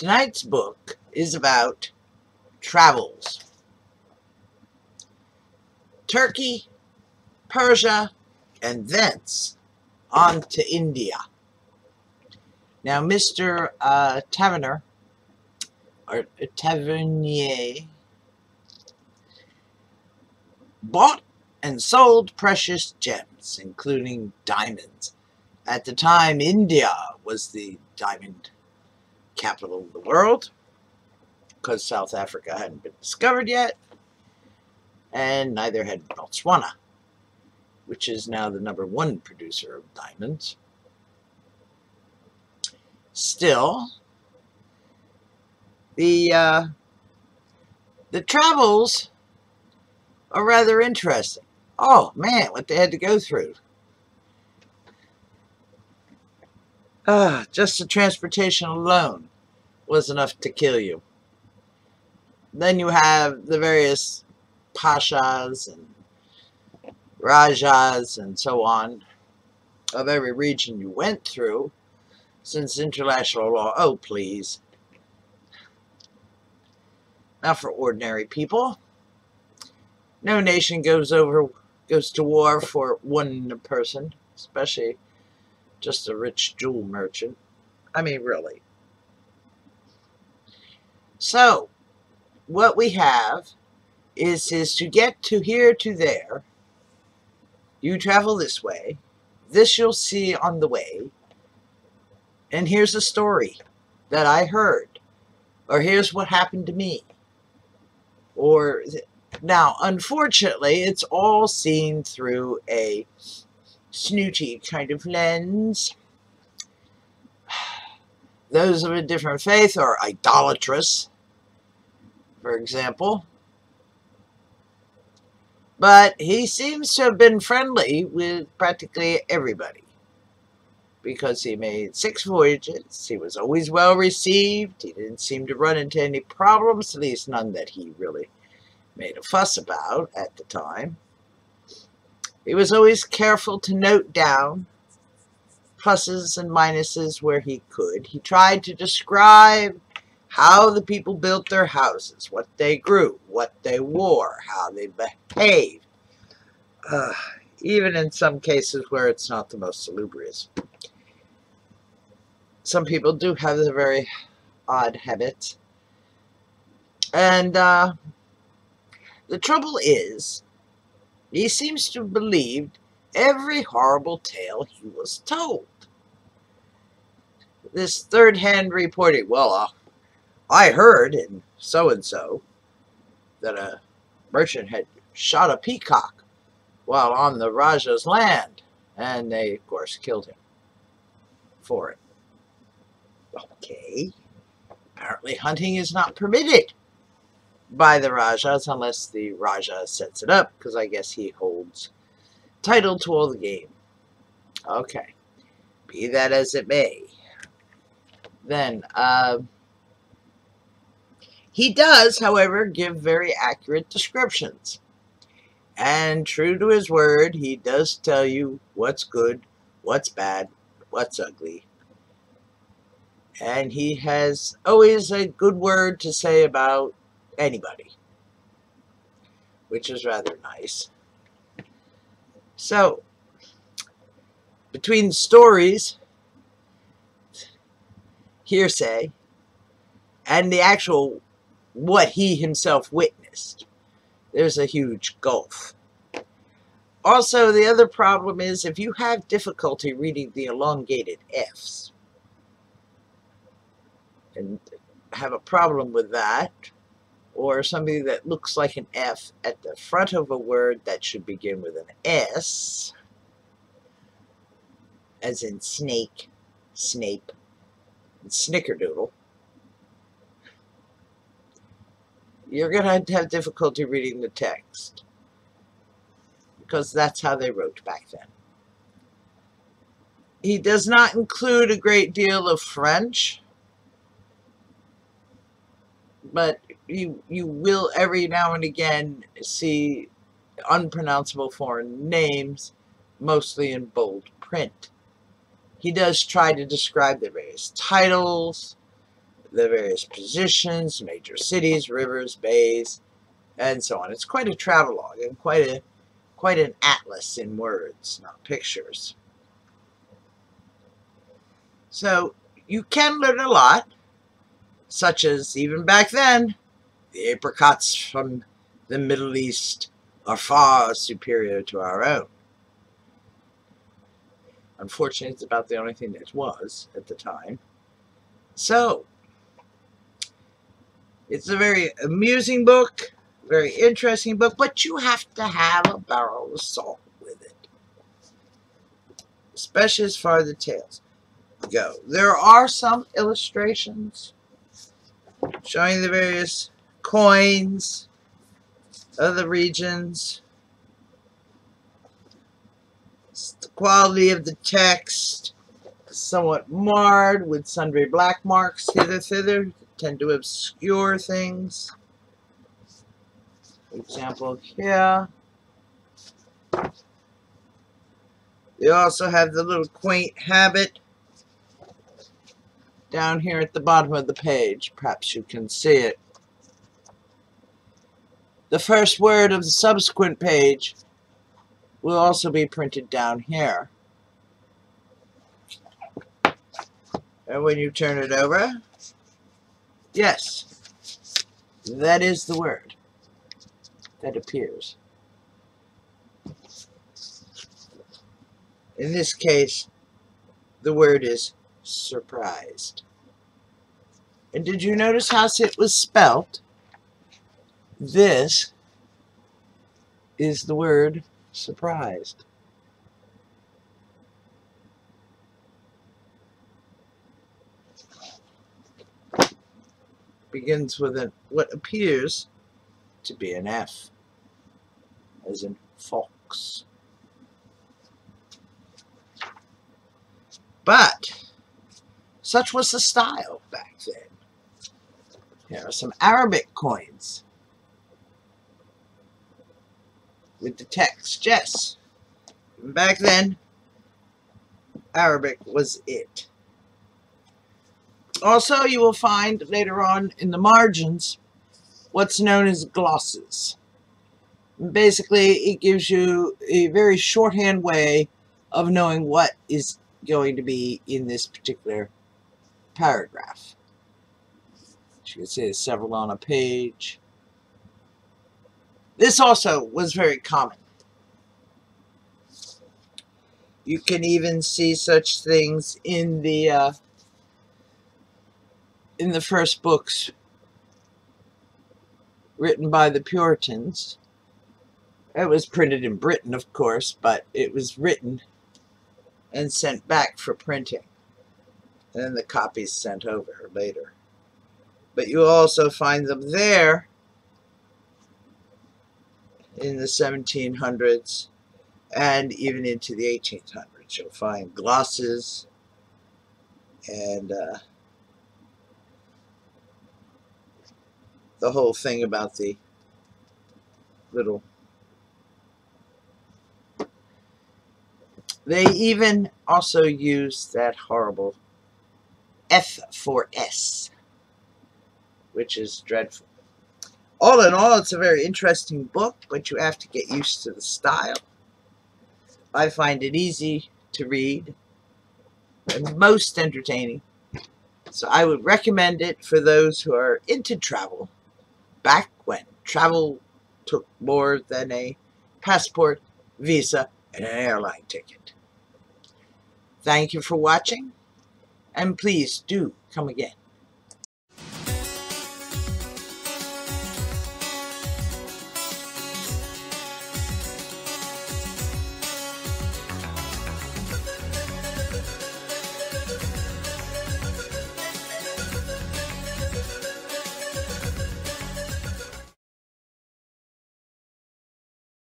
Tonight's book is about travels. Turkey, Persia, and thence on to India. Now, Mr. Uh, Taverner, or Tavernier, bought and sold precious gems, including diamonds. At the time, India was the diamond capital of the world because South Africa hadn't been discovered yet, and neither had Botswana, which is now the number one producer of diamonds. Still, the uh, the travels are rather interesting. Oh man, what they had to go through. Ah, just the transportation alone was enough to kill you. Then you have the various pashas and rajas and so on of every region you went through since international law. Oh, please. Now for ordinary people. No nation goes over goes to war for one person, especially just a rich jewel merchant. I mean, really. So, what we have is, is to get to here to there, you travel this way, this you'll see on the way, and here's a story that I heard, or here's what happened to me, or now, unfortunately, it's all seen through a snooty kind of lens. Those of a different faith are idolatrous, for example. But he seems to have been friendly with practically everybody because he made six voyages. He was always well received. He didn't seem to run into any problems, at least none that he really made a fuss about at the time. He was always careful to note down pluses and minuses where he could. He tried to describe how the people built their houses, what they grew, what they wore, how they behaved, uh, even in some cases where it's not the most salubrious. Some people do have the very odd habits. And uh, the trouble is, he seems to have believed every horrible tale he was told. This third-hand reporting, well, uh, I heard in so-and-so that a merchant had shot a peacock while on the Raja's land, and they, of course, killed him for it. Okay. Apparently hunting is not permitted by the Rajas unless the Raja sets it up, because I guess he holds title to all the game. Okay. Be that as it may. Then, uh, he does, however, give very accurate descriptions. And true to his word, he does tell you what's good, what's bad, what's ugly. And he has always a good word to say about anybody, which is rather nice. So, between stories, hearsay, and the actual what he himself witnessed, there's a huge gulf. Also, the other problem is if you have difficulty reading the elongated Fs, and have a problem with that, or something that looks like an F at the front of a word that should begin with an S, as in snake, snape, and snickerdoodle, you're going to have difficulty reading the text because that's how they wrote back then. He does not include a great deal of French, but you you will every now and again see unpronounceable foreign names, mostly in bold print. He does try to describe the various titles, the various positions, major cities, rivers, bays, and so on. It's quite a travelogue and quite a quite an atlas in words, not pictures. So you can learn a lot, such as even back then, the apricots from the Middle East are far superior to our own. Unfortunately, it's about the only thing that was at the time. So, it's a very amusing book, very interesting book, but you have to have a barrel of salt with it. Especially as far as the tales go. There are some illustrations showing the various coins of the regions. The quality of the text somewhat marred with sundry black marks hither thither tend to obscure things. For example, here. They also have the little quaint habit down here at the bottom of the page. Perhaps you can see it. The first word of the subsequent page will also be printed down here. And when you turn it over, yes, that is the word that appears. In this case, the word is surprised. And did you notice how it was spelt? This is the word surprised. Begins with an, what appears to be an F, as in fox. But such was the style back then. Here are some Arabic coins with the text, yes. Back then, Arabic was it. Also, you will find later on in the margins what's known as glosses. Basically, it gives you a very shorthand way of knowing what is going to be in this particular paragraph. As you can see, there's several on a page. This also was very common. You can even see such things in the uh, in the first books written by the Puritans. It was printed in Britain, of course, but it was written and sent back for printing. And then the copies sent over later. But you also find them there in the 1700s and even into the 1800s. You'll find glosses and uh, the whole thing about the little they even also use that horrible F for S which is dreadful all in all, it's a very interesting book, but you have to get used to the style. I find it easy to read and most entertaining. So I would recommend it for those who are into travel, back when travel took more than a passport, visa, and an airline ticket. Thank you for watching, and please do come again.